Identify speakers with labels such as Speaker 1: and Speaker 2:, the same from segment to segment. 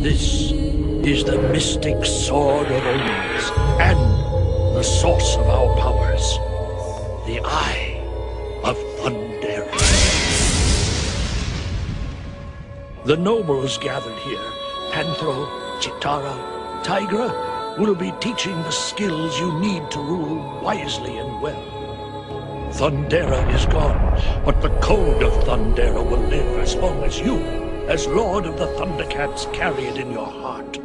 Speaker 1: This is the mystic sword of omens and the source of our powers. The Eye of Thundera. The nobles gathered here, Panthro, Cheetara, Tygra, will be teaching the skills you need to rule wisely and well. Thundera is gone, but the code of Thundera will live as long as you, as Lord of the Thundercats, carry it in your heart.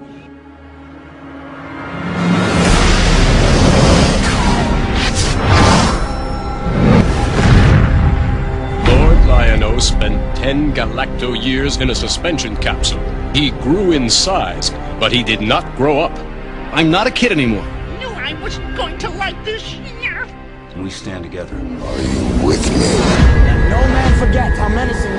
Speaker 2: Lord Lion-O spent 10 galacto years in a suspension capsule. He grew in size, but he did not grow up.
Speaker 3: I'm not a kid anymore.
Speaker 4: knew I wasn't going to like this.
Speaker 3: Can we stand together.
Speaker 5: Are you with me?
Speaker 6: Let no man forget how menacing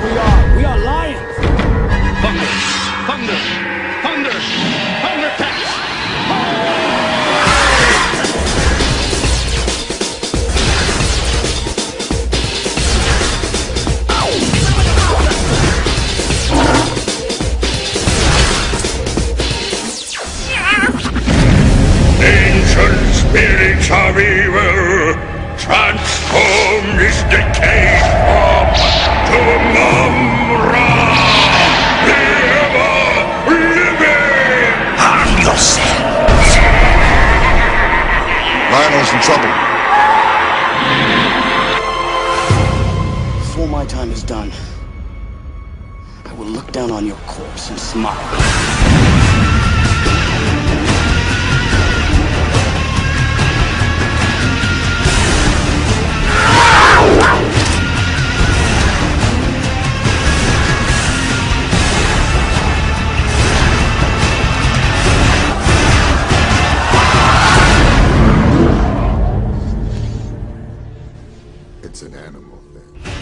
Speaker 7: of evil, transform this decayed form to Mumm-Ra, the ever-living!
Speaker 5: Yourselves! Lion-O's in trouble.
Speaker 6: Before my time is done, I will look down on your corpse and smile.
Speaker 5: It's an animal thing.